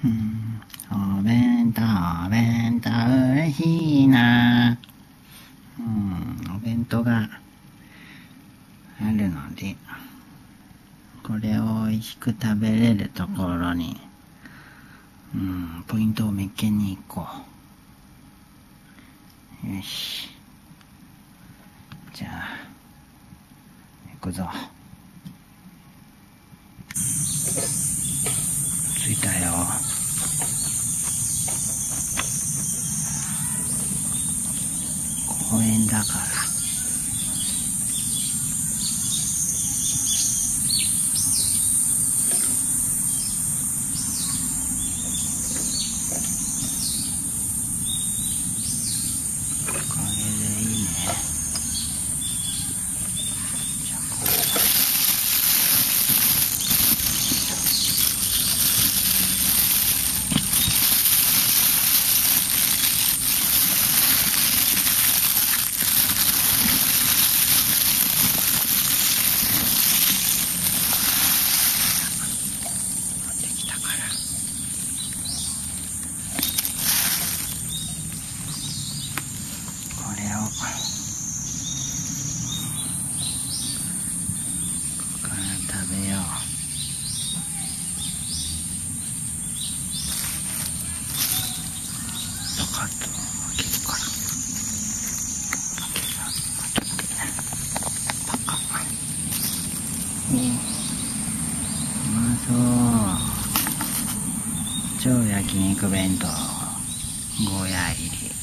お弁当、お弁当、嬉しいな。うん、お弁当があるので、これを美味しく食べれるところに、うん、ポイントをめっけに行こう。よし。じゃあ、行くぞ。着いたよ。だから。これでいいね。じゃあこれ持ってきたから。これをここから食べようパカッと開けるから開ける開けてパカッうまそう超焼肉弁当ゴーヤ入り。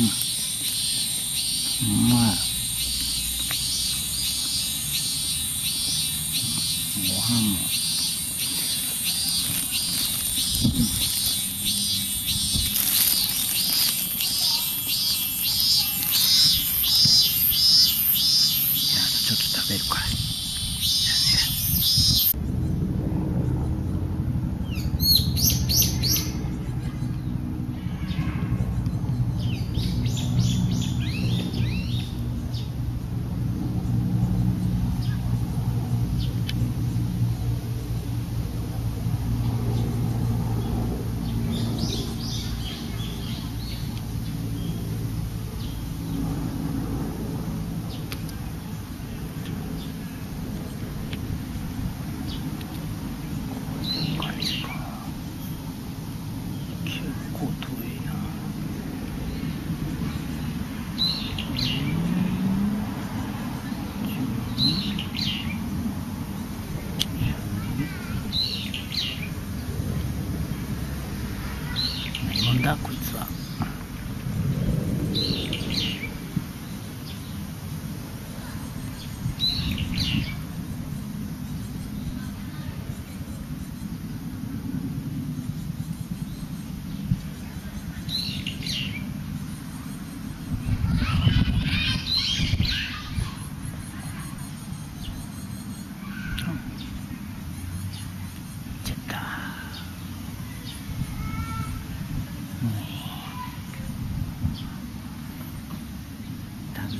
うん。うまい。ご飯もじゃあちょっと食べるからこういな何者だこいつはちゃった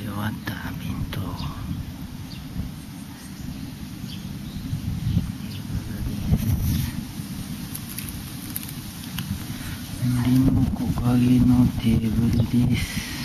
食べ終わった弁当森の木陰のテーブルです。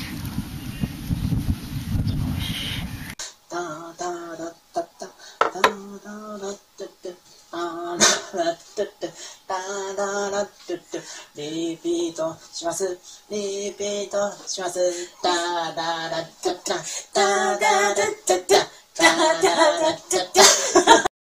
リピートします。リピートします。ダダダダダダダダダダダダダダダ